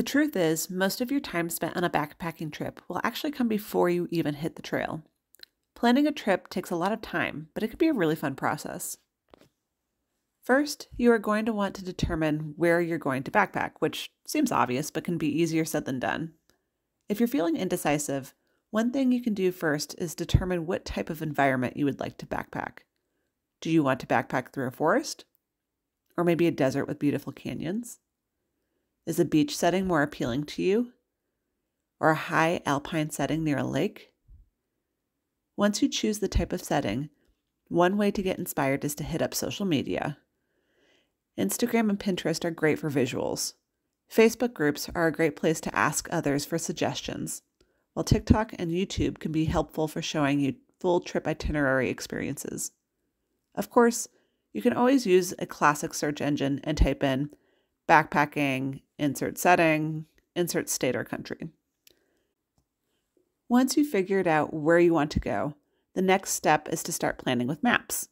The truth is, most of your time spent on a backpacking trip will actually come before you even hit the trail. Planning a trip takes a lot of time, but it can be a really fun process. First, you are going to want to determine where you're going to backpack, which seems obvious but can be easier said than done. If you're feeling indecisive, one thing you can do first is determine what type of environment you would like to backpack. Do you want to backpack through a forest? Or maybe a desert with beautiful canyons? Is a beach setting more appealing to you? Or a high alpine setting near a lake? Once you choose the type of setting, one way to get inspired is to hit up social media. Instagram and Pinterest are great for visuals. Facebook groups are a great place to ask others for suggestions, while TikTok and YouTube can be helpful for showing you full trip itinerary experiences. Of course, you can always use a classic search engine and type in backpacking, insert setting, insert state or country. Once you've figured out where you want to go, the next step is to start planning with maps.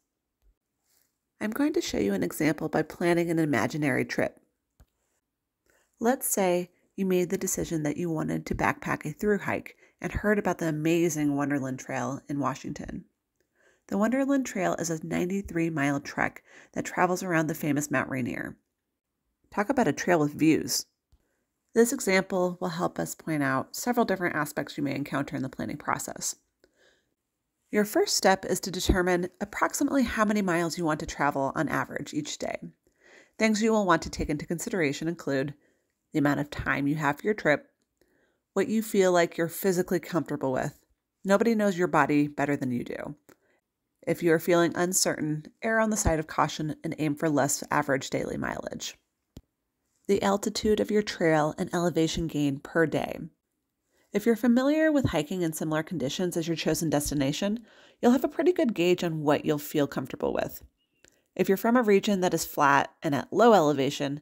I'm going to show you an example by planning an imaginary trip. Let's say you made the decision that you wanted to backpack a through hike and heard about the amazing Wonderland Trail in Washington. The Wonderland Trail is a 93 mile trek that travels around the famous Mount Rainier. Talk about a trail with views. This example will help us point out several different aspects you may encounter in the planning process. Your first step is to determine approximately how many miles you want to travel on average each day. Things you will want to take into consideration include the amount of time you have for your trip, what you feel like you're physically comfortable with. Nobody knows your body better than you do. If you are feeling uncertain, err on the side of caution and aim for less average daily mileage the altitude of your trail and elevation gain per day. If you're familiar with hiking in similar conditions as your chosen destination, you'll have a pretty good gauge on what you'll feel comfortable with. If you're from a region that is flat and at low elevation,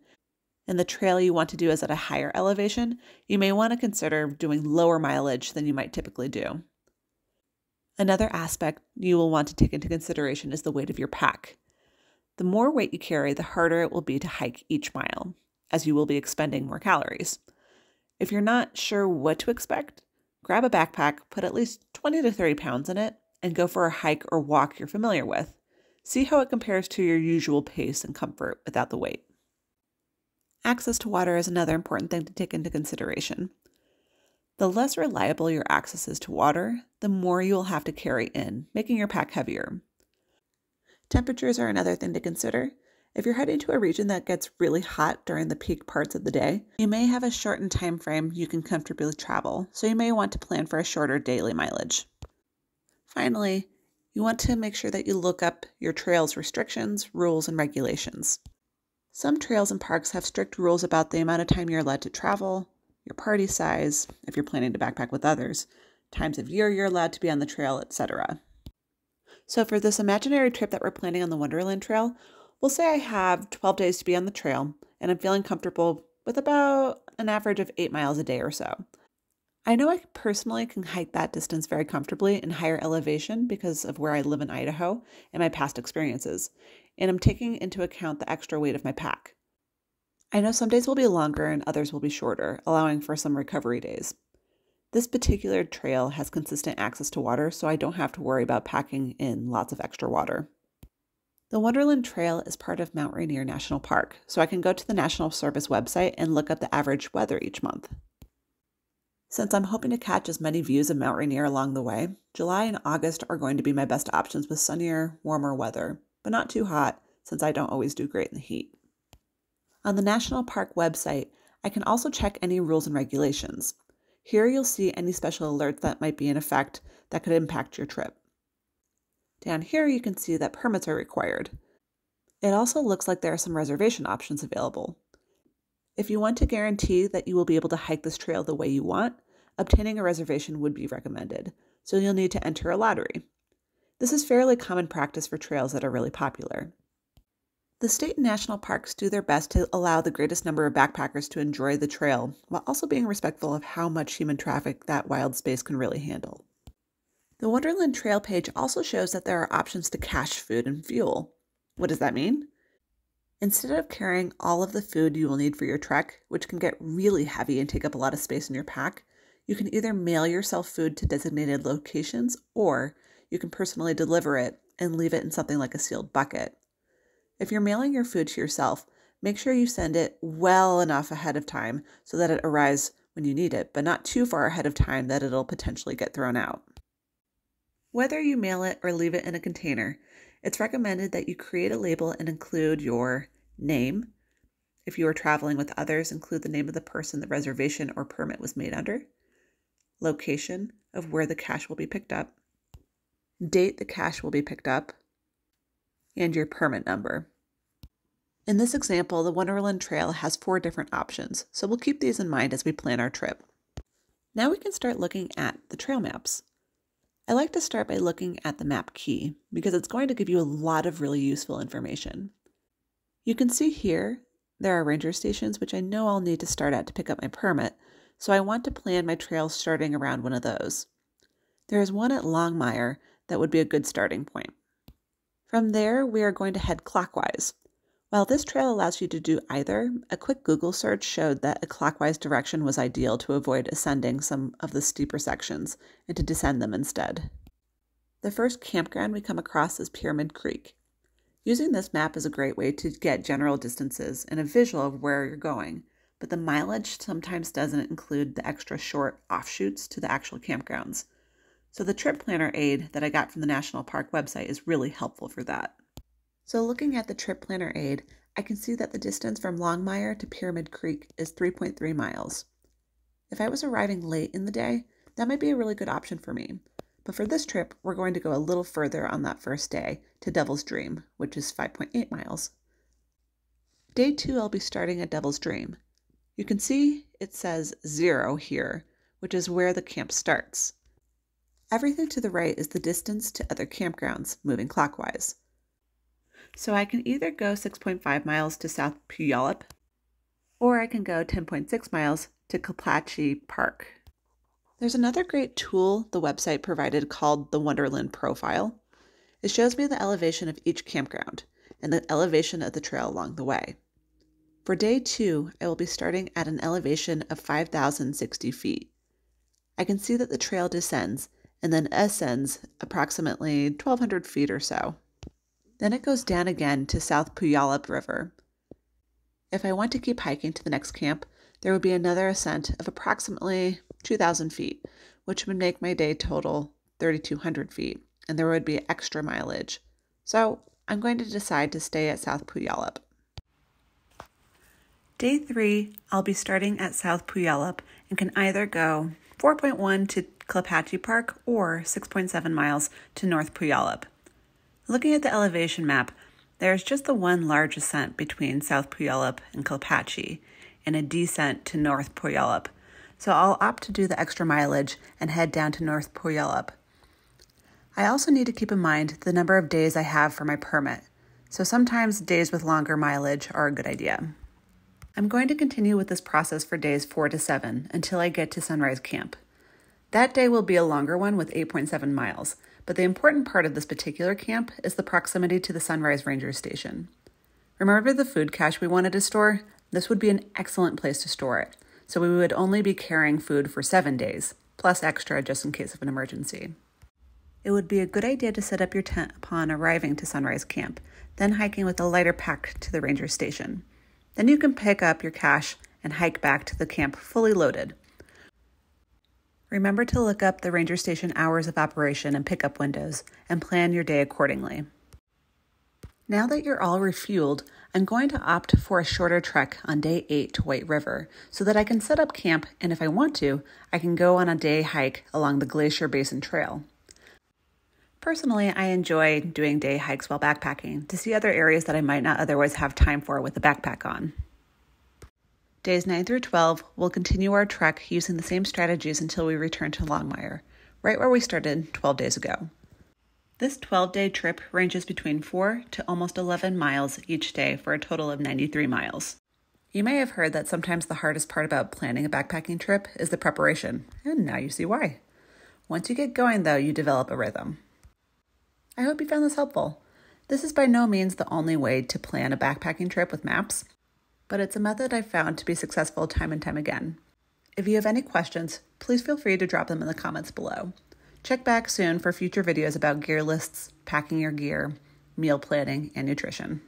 and the trail you want to do is at a higher elevation, you may want to consider doing lower mileage than you might typically do. Another aspect you will want to take into consideration is the weight of your pack. The more weight you carry, the harder it will be to hike each mile as you will be expending more calories. If you're not sure what to expect, grab a backpack, put at least 20 to 30 pounds in it, and go for a hike or walk you're familiar with. See how it compares to your usual pace and comfort without the weight. Access to water is another important thing to take into consideration. The less reliable your access is to water, the more you will have to carry in, making your pack heavier. Temperatures are another thing to consider. If you're heading to a region that gets really hot during the peak parts of the day, you may have a shortened time frame you can comfortably travel, so you may want to plan for a shorter daily mileage. Finally, you want to make sure that you look up your trail's restrictions, rules, and regulations. Some trails and parks have strict rules about the amount of time you're allowed to travel, your party size, if you're planning to backpack with others, times of year you're allowed to be on the trail, etc. So, for this imaginary trip that we're planning on the Wonderland Trail, We'll say I have 12 days to be on the trail and I'm feeling comfortable with about an average of eight miles a day or so. I know I personally can hike that distance very comfortably in higher elevation because of where I live in Idaho and my past experiences, and I'm taking into account the extra weight of my pack. I know some days will be longer and others will be shorter, allowing for some recovery days. This particular trail has consistent access to water, so I don't have to worry about packing in lots of extra water. The Wonderland Trail is part of Mount Rainier National Park, so I can go to the National Service website and look up the average weather each month. Since I'm hoping to catch as many views of Mount Rainier along the way, July and August are going to be my best options with sunnier, warmer weather, but not too hot since I don't always do great in the heat. On the National Park website, I can also check any rules and regulations. Here you'll see any special alerts that might be in effect that could impact your trip. Down here, you can see that permits are required. It also looks like there are some reservation options available. If you want to guarantee that you will be able to hike this trail the way you want, obtaining a reservation would be recommended, so you'll need to enter a lottery. This is fairly common practice for trails that are really popular. The state and national parks do their best to allow the greatest number of backpackers to enjoy the trail while also being respectful of how much human traffic that wild space can really handle. The Wonderland Trail page also shows that there are options to cache food and fuel. What does that mean? Instead of carrying all of the food you will need for your trek, which can get really heavy and take up a lot of space in your pack, you can either mail yourself food to designated locations or you can personally deliver it and leave it in something like a sealed bucket. If you're mailing your food to yourself, make sure you send it well enough ahead of time so that it arrives when you need it, but not too far ahead of time that it'll potentially get thrown out. Whether you mail it or leave it in a container, it's recommended that you create a label and include your name. If you are traveling with others, include the name of the person the reservation or permit was made under, location of where the cache will be picked up, date the cache will be picked up, and your permit number. In this example, the Wonderland Trail has four different options, so we'll keep these in mind as we plan our trip. Now we can start looking at the trail maps. I like to start by looking at the map key because it's going to give you a lot of really useful information. You can see here there are ranger stations which I know I'll need to start at to pick up my permit, so I want to plan my trail starting around one of those. There is one at Longmire that would be a good starting point. From there, we are going to head clockwise. While this trail allows you to do either, a quick Google search showed that a clockwise direction was ideal to avoid ascending some of the steeper sections and to descend them instead. The first campground we come across is Pyramid Creek. Using this map is a great way to get general distances and a visual of where you're going, but the mileage sometimes doesn't include the extra short offshoots to the actual campgrounds. So the trip planner aid that I got from the National Park website is really helpful for that. So looking at the trip planner aid, I can see that the distance from Longmire to Pyramid Creek is 3.3 miles. If I was arriving late in the day, that might be a really good option for me. But for this trip, we're going to go a little further on that first day to Devil's Dream, which is 5.8 miles. Day two, I'll be starting at Devil's Dream. You can see it says zero here, which is where the camp starts. Everything to the right is the distance to other campgrounds, moving clockwise. So I can either go 6.5 miles to South Puyallup, or I can go 10.6 miles to Klapatche Park. There's another great tool the website provided called the Wonderland Profile. It shows me the elevation of each campground and the elevation of the trail along the way. For day two, I will be starting at an elevation of 5,060 feet. I can see that the trail descends and then ascends approximately 1,200 feet or so. Then it goes down again to South Puyallup River. If I want to keep hiking to the next camp, there would be another ascent of approximately 2,000 feet, which would make my day total 3,200 feet, and there would be extra mileage. So I'm going to decide to stay at South Puyallup. Day three, I'll be starting at South Puyallup and can either go 4.1 to Klapatche Park or 6.7 miles to North Puyallup. Looking at the elevation map, there is just the one large ascent between South Puyallup and Klapatche and a descent to North Puyallup. So I'll opt to do the extra mileage and head down to North Puyallup. I also need to keep in mind the number of days I have for my permit. So sometimes days with longer mileage are a good idea. I'm going to continue with this process for days 4 to 7 until I get to Sunrise Camp. That day will be a longer one with 8.7 miles, but the important part of this particular camp is the proximity to the Sunrise Ranger Station. Remember the food cache we wanted to store? This would be an excellent place to store it, so we would only be carrying food for seven days, plus extra just in case of an emergency. It would be a good idea to set up your tent upon arriving to Sunrise Camp, then hiking with a lighter pack to the ranger station. Then you can pick up your cache and hike back to the camp fully loaded. Remember to look up the ranger station hours of operation and pickup windows and plan your day accordingly. Now that you're all refueled, I'm going to opt for a shorter trek on day 8 to White River so that I can set up camp and if I want to, I can go on a day hike along the Glacier Basin Trail. Personally, I enjoy doing day hikes while backpacking to see other areas that I might not otherwise have time for with a backpack on. Days 9 through 12, we'll continue our trek using the same strategies until we return to Longmire, right where we started 12 days ago. This 12 day trip ranges between 4 to almost 11 miles each day for a total of 93 miles. You may have heard that sometimes the hardest part about planning a backpacking trip is the preparation, and now you see why. Once you get going, though, you develop a rhythm. I hope you found this helpful. This is by no means the only way to plan a backpacking trip with maps, but it's a method I've found to be successful time and time again. If you have any questions, please feel free to drop them in the comments below. Check back soon for future videos about gear lists, packing your gear, meal planning, and nutrition.